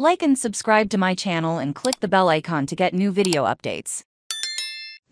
Like and subscribe to my channel and click the bell icon to get new video updates.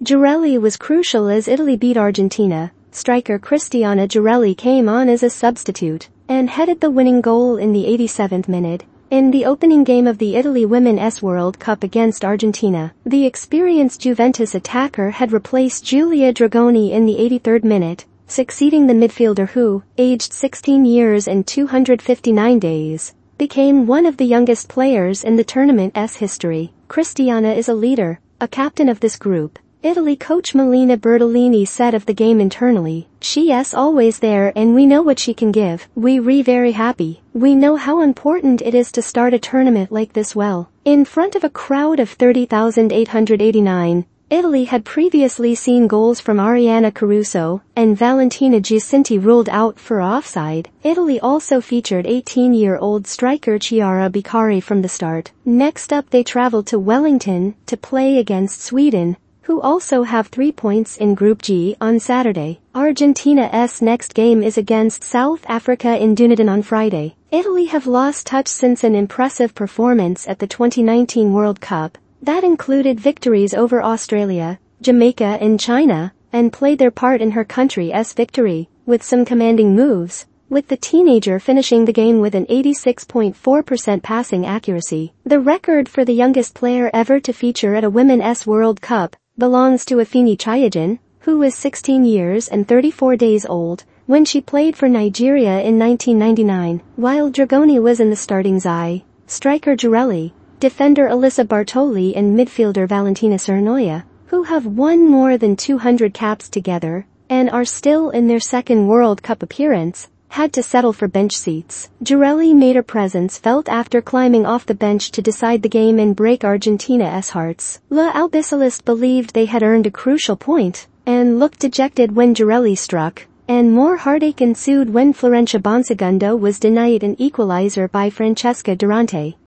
Girelli was crucial as Italy beat Argentina. Striker Cristiana Girelli came on as a substitute and headed the winning goal in the 87th minute. In the opening game of the Italy Women's World Cup against Argentina, the experienced Juventus attacker had replaced Giulia Dragoni in the 83rd minute, succeeding the midfielder who, aged 16 years and 259 days, became one of the youngest players in the tournament's history. Cristiana is a leader, a captain of this group. Italy coach Milena Bertolini said of the game internally, she is always there and we know what she can give. We re very happy. We know how important it is to start a tournament like this well. In front of a crowd of 30,889, Italy had previously seen goals from Arianna Caruso and Valentina Giacinti ruled out for offside. Italy also featured 18-year-old striker Chiara Beccari from the start. Next up they traveled to Wellington to play against Sweden, who also have three points in Group G on Saturday. Argentina's next game is against South Africa in Dunedin on Friday. Italy have lost touch since an impressive performance at the 2019 World Cup, that included victories over Australia, Jamaica and China, and played their part in her country's victory, with some commanding moves, with the teenager finishing the game with an 86.4% passing accuracy. The record for the youngest player ever to feature at a Women's World Cup belongs to Ifeanyi Chiejine, who was 16 years and 34 days old when she played for Nigeria in 1999, while Dragoni was in the starting Zai. Striker Girelli, defender Elisa Bartoli and midfielder Valentina Cernoia, who have won more than 200 caps together and are still in their second World Cup appearance, had to settle for bench seats. Girelli made her presence felt after climbing off the bench to decide the game and break Argentina's hearts. La Albiceleste believed they had earned a crucial point and looked dejected when Girelli struck. And more heartache ensued when Florencia Bonsegundo was denied an equalizer by Francesca Durante.